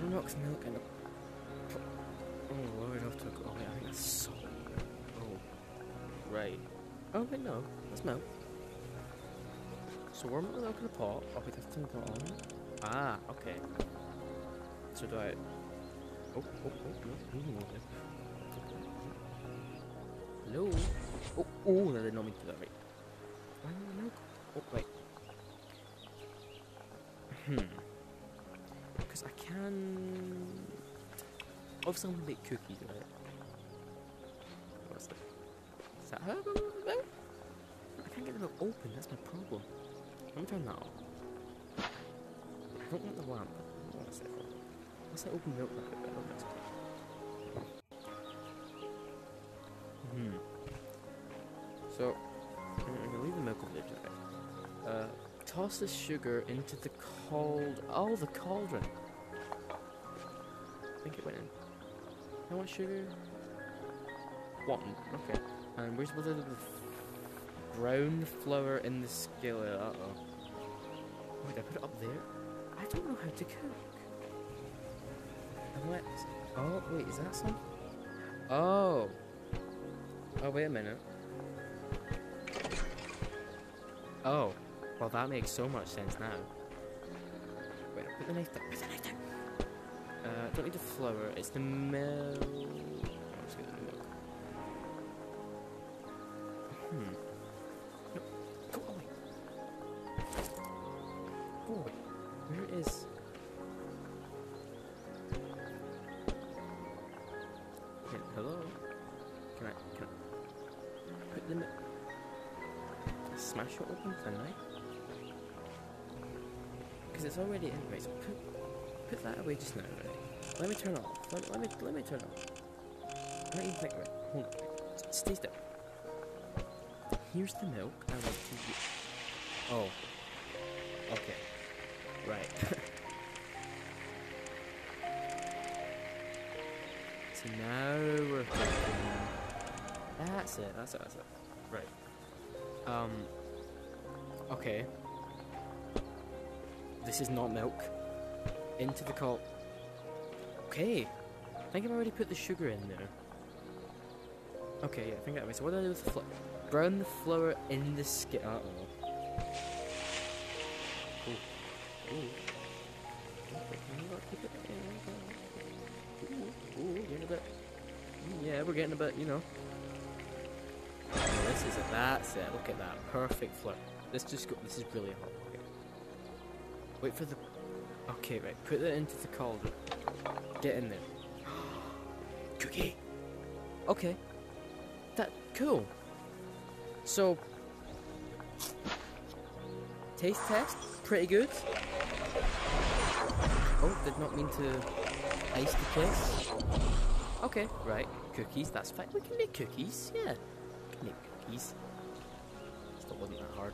Rocks milk and a. Oh, lower it off to. Oh, wait, I think that's salt. Oh. Right. Oh, wait, no. That's milk. So warm up the milk in a pot. Oh, wait, that's the pot on. Ah, okay. So do I. Oh, oh, oh, no. no, no, no. Hello? Oh, oh, that did not mean to do that, right. Obviously, I'm gonna make cookies, right? What's that? Is that milk? I can't get the milk open, that's my problem. Let me turn that on. I don't want the lamp. I don't. What's that open milk like? I don't. Hmm. So, I'm gonna leave the milk over there. Uh, toss the sugar into the cold. Oh, the cauldron. I think it went in. How much sugar? One. Okay. And we're supposed to do the brown flour in the skillet. Uh oh. Wait, I put it up there? I don't know how to cook. And what? Oh, wait, is that some? Oh. Oh, wait a minute. Oh. Well, that makes so much sense now. Wait, put the knife down. Put the knife down. Uh, don't need the flour. It's the milk. Get the milk. Hmm. No, go away. Go away. Where is? Hello. Can I? Can I? Put the milk. Smash it open a knife. Because it's already in. So put put that away just now. Right. Let me turn off. Let, let me let me turn off. Don't even think. Right. Hold on. Stay still. Here's the milk. I want to. Oh. Okay. Right. so now we're cooking. That's it. That's it. That's it. Right. Um. Okay. This is not milk. Into the col. Okay. I think I've already put the sugar in there. Okay, yeah, I think that. So what do I do with the flour? Brown the flour in the skit. Uh oh. Yeah, we're getting a bit, you know. This is a That's it. Look at that. Perfect flour. This just go. This is really hot. Okay. Wait for the. Okay, right. Put that into the cauldron. Get in there. Cookie. Okay. That cool. So. Taste test. Pretty good. Oh, did not mean to ice the kiss. Okay, right. Cookies. That's fine. We can make cookies. Yeah. We can make cookies. Still wasn't that hard.